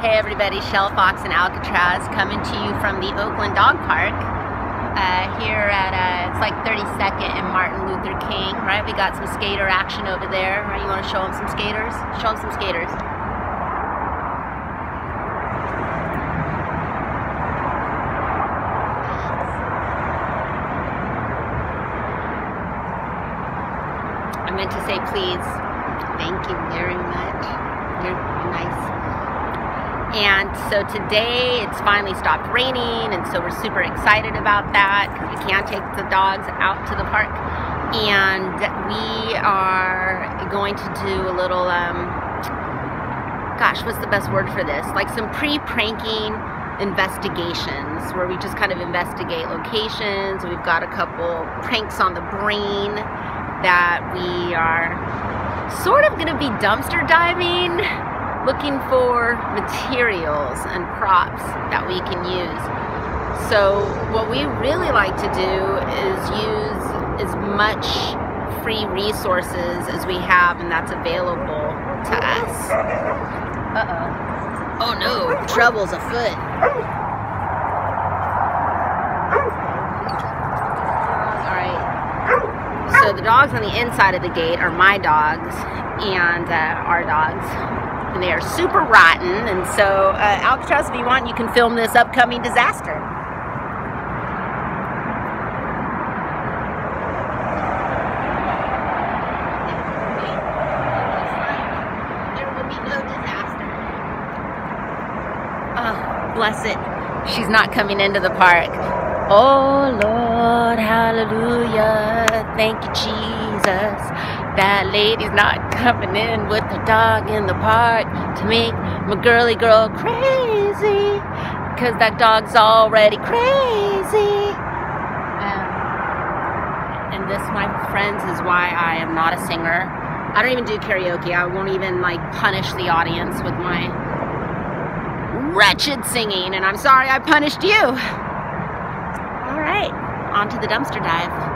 Hey everybody, Shell Fox and Alcatraz coming to you from the Oakland Dog Park. Uh, here at, uh, it's like 32nd and Martin Luther King, right? We got some skater action over there, right? You want to show them some skaters? Show them some skaters. I meant to say please. Thank you very much. And so today it's finally stopped raining, and so we're super excited about that because we can take the dogs out to the park. And we are going to do a little, um, gosh, what's the best word for this? Like some pre pranking investigations where we just kind of investigate locations. We've got a couple pranks on the brain that we are sort of going to be dumpster diving, looking for materials and props that we can use. So, what we really like to do is use as much free resources as we have and that's available to us. Uh oh. Oh no, trouble's afoot. All right. So the dogs on the inside of the gate are my dogs and uh, our dogs. And they are super rotten. And so, uh, Alcatraz, if you want, you can film this upcoming disaster. Oh, bless it. She's not coming into the park. Oh Lord, hallelujah. Thank you, Jesus. That lady's not coming in with her dog in the park to make my girly girl crazy. Because that dog's already crazy. Um, and this, my friends, is why I am not a singer. I don't even do karaoke. I won't even like punish the audience with my wretched singing. And I'm sorry I punished you. All right, on to the dumpster dive.